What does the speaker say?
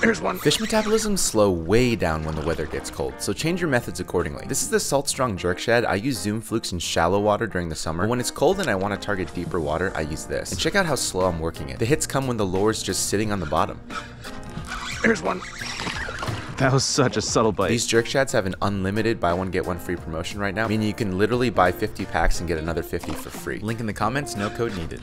There's one. Fish metabolisms slow way down when the weather gets cold, so change your methods accordingly. This is the Salt Strong Jerk Shad. I use Zoom Flukes in shallow water during the summer. But when it's cold and I want to target deeper water, I use this. And check out how slow I'm working it. The hits come when the lure's just sitting on the bottom. There's one. That was such a subtle bite. These jerk shads have an unlimited buy one get one free promotion right now, meaning you can literally buy 50 packs and get another 50 for free. Link in the comments, no code needed.